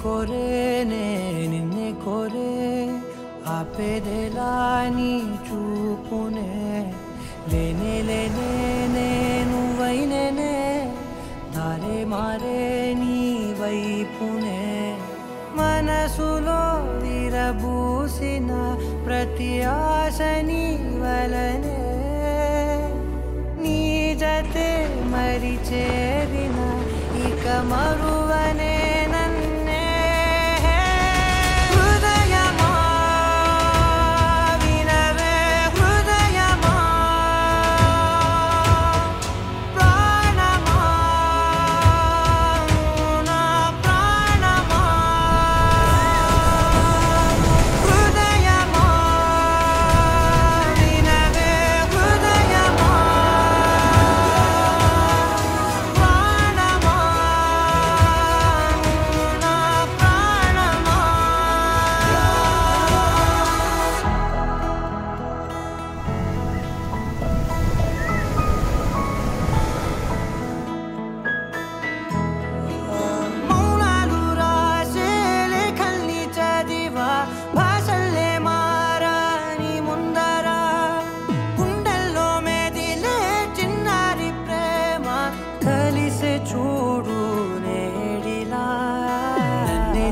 కోరేనే నిన్నే కోరే ఆపేదెలా నీ చూపునే లేనే లేనే నేను వైనేనే దారే మారే నీ వైపునే మనసులో విరబూసిన ప్రతి ఆశ నీ వలనే నీ జతే మరి చేరిన ఇక మరువనే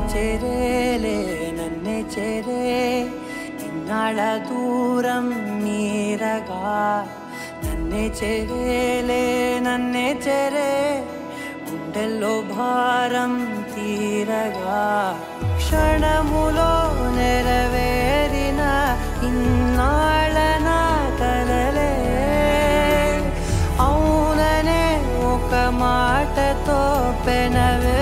నన్నే చేరేలే నన్నే చేరే ఇన్నాళ్ళ దూరం నీరగా నన్నే చేరేలే నన్నే చేరే గుండెల్లో భారం తీరగా క్షణములో నెరవేరిన ఇన్నాళ్ళ నా కలలే అవుననే ఒక మాటతో పెనవే